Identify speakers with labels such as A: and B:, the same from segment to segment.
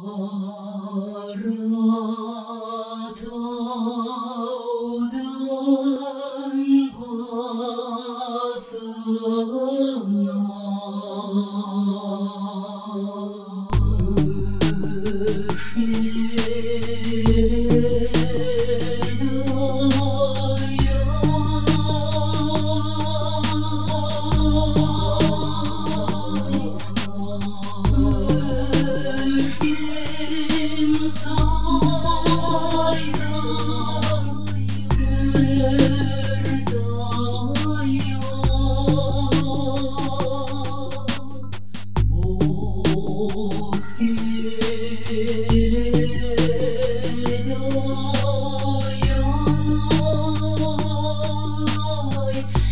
A: Il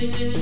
A: Yeah.